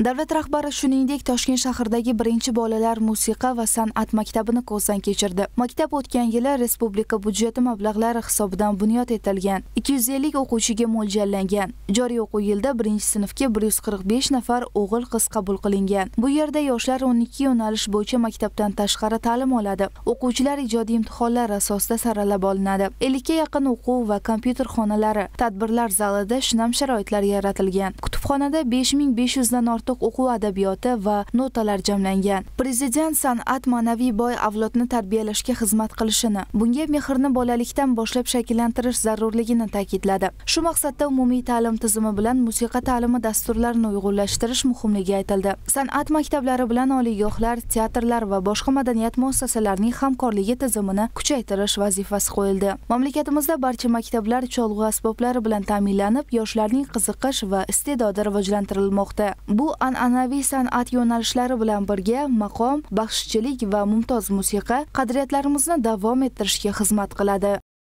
davlat rahbari shuningdek toshkent shahridagi birinchi bolalar musiqa va san'at maktabini ko'zdan kechirdi. Maktab o'tgan yili respublika byudjeti mablag'lari hisobidan bunyod etilgan. 250 o'quvchiga mo'ljallangan joriy o'quv yilida birinchi sinfga 145 nafar o'g'il qiz qabul qilingan. Bu yerda yoshlar 12 yo'nalish bo'yicha maktabdan tashqari ta'lim oladi. O'quvchilar ijodiy imtihonlar asosida saralab olinadi. 50 ga yaqin o'quv va kompyuter xonalari tadbirlar zalida shinam sharoitlar yaratilgan. Kutubxonada 5500 dan ortiq ortiq o'quv adabiyoti va notalar jamlangan. Prezident san'at ma'naviy boy avlodni tarbiyalashga xizmat qilishini bunga mehrni bolalikdan boshlab shakllantirish zarurligini ta'kidladi. Shu maqsadda umumiy ta'lim tizimi bilan musiqa ta'limi dasturlarini uyg'unlashtirish muhimligi aytildi. San'at maktablari bilan oliygohlar teatrlar va boshqa madaniyat muassasalarining hamkorligi tizimini kuchaytirish vazifasi qo'yildi. Mamlakatimizda barcha maktablar cholg'u asboblari bilan ta'minlanib yoshlarning qiziqish va iste'dodi rivojlantirilmoqda. Bu an'anaviy san'at yo'nalishlari bilan birga maqom baxshichilik va mumtoz musiqa qadriyatlarimizni davom ettirishga xizmat qiladi.